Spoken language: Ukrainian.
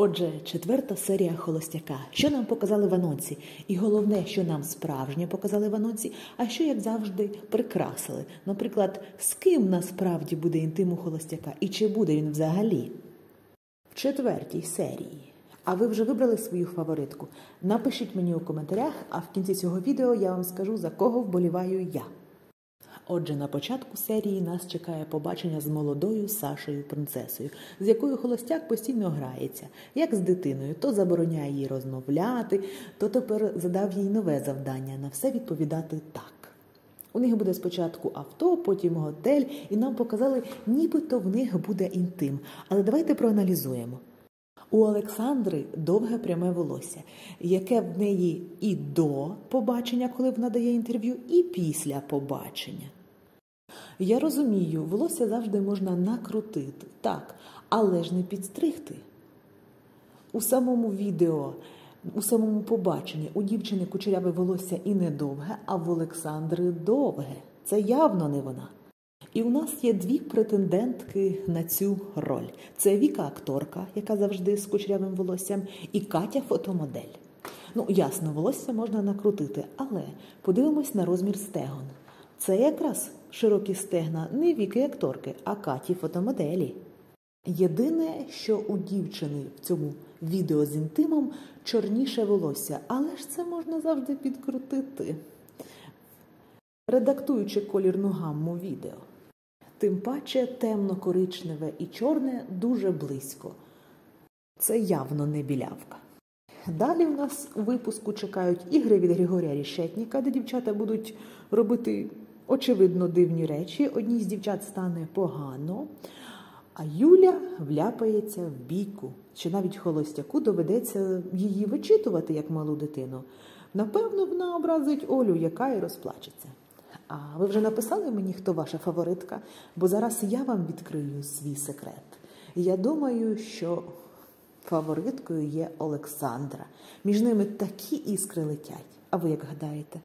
Отже, четверта серія холостяка. Що нам показали в анонсі? І головне, що нам справжнє показали в анонсі, а що, як завжди, прикрасили. Наприклад, з ким насправді буде інтим у холостяка і чи буде він взагалі? В четвертій серії. А ви вже вибрали свою фаворитку? Напишіть мені у коментарях, а в кінці цього відео я вам скажу, за кого вболіваю я. Отже, на початку серії нас чекає побачення з молодою Сашою принцесою, з якою холостяк постійно грається, як з дитиною, то забороняє їй розмовляти, то тепер задав їй нове завдання на все відповідати так. У них буде спочатку авто, потім готель, і нам показали, нібито в них буде інтим. Але давайте проаналізуємо. У Олександри довге пряме волосся, яке в неї і до побачення, коли вона дає інтерв'ю, і після побачення. Я розумію, волосся завжди можна накрутити, так, але ж не підстригти. У самому відео, у самому побаченні у дівчини кучеряве волосся і не довге, а в Олександри довге. Це явно не вона. І у нас є дві претендентки на цю роль: це Віка акторка, яка завжди з кучерявим волоссям, і Катя фотомодель. Ну, ясно, волосся можна накрутити, але подивимось на розмір стегон. Це якраз широкі стегна не віки акторки, а Каті фотомоделі. Єдине, що у дівчини в цьому відео з інтимом чорніше волосся, але ж це можна завжди підкрутити, редактуючи колірну гамму відео. Тим паче темно-коричневе і чорне дуже близько. Це явно не білявка. Далі в нас у випуску чекають ігри від Григорія Рішетніка, де дівчата будуть робити очевидно дивні речі. Одній з дівчат стане погано, а Юля вляпається в бійку, що навіть холостяку доведеться її вичитувати як малу дитину. Напевно, вона образить Олю, яка і розплачеться. А ви вже написали мені, хто ваша фаворитка? Бо зараз я вам відкрию свій секрет. Я думаю, що фавориткою є Олександра. Між ними такі іскри летять. А ви як гадаєте?